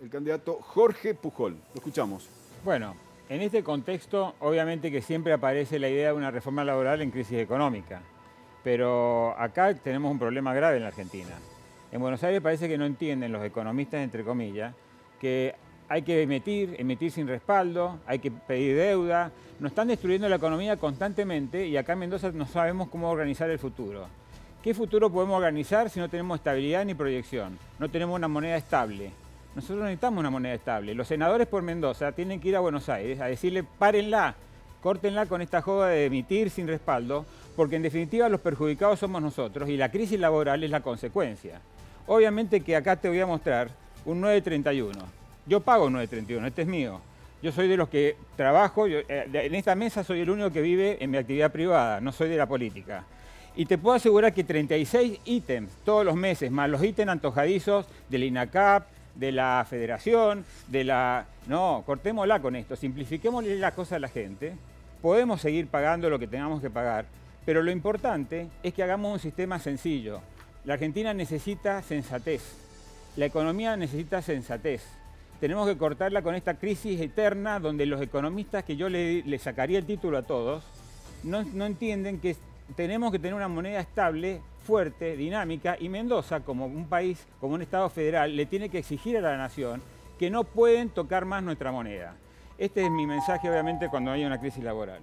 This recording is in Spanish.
el candidato Jorge Pujol. Lo escuchamos. Bueno, en este contexto, obviamente que siempre aparece la idea de una reforma laboral en crisis económica, pero acá tenemos un problema grave en la Argentina. En Buenos Aires parece que no entienden los economistas, entre comillas, que hay que emitir, emitir sin respaldo, hay que pedir deuda, nos están destruyendo la economía constantemente y acá en Mendoza no sabemos cómo organizar el futuro. ¿Qué futuro podemos organizar si no tenemos estabilidad ni proyección? No tenemos una moneda estable. Nosotros necesitamos una moneda estable. Los senadores por Mendoza tienen que ir a Buenos Aires a decirle, párenla, córtenla con esta joda de emitir sin respaldo, porque en definitiva los perjudicados somos nosotros y la crisis laboral es la consecuencia. Obviamente que acá te voy a mostrar un 931. Yo pago 931, este es mío. Yo soy de los que trabajo, eh, en esta mesa soy el único que vive en mi actividad privada, no soy de la política. Y te puedo asegurar que 36 ítems todos los meses, más los ítems antojadizos del INACAP, de la federación, de la... No, cortémosla con esto, simplifiquémosle la cosa a la gente, podemos seguir pagando lo que tengamos que pagar, pero lo importante es que hagamos un sistema sencillo. La Argentina necesita sensatez, la economía necesita sensatez. Tenemos que cortarla con esta crisis eterna donde los economistas, que yo le, sacaría el título a todos, no, no entienden que tenemos que tener una moneda estable, fuerte, dinámica, y Mendoza, como un país, como un Estado federal, le tiene que exigir a la nación que no pueden tocar más nuestra moneda. Este es mi mensaje, obviamente, cuando haya una crisis laboral.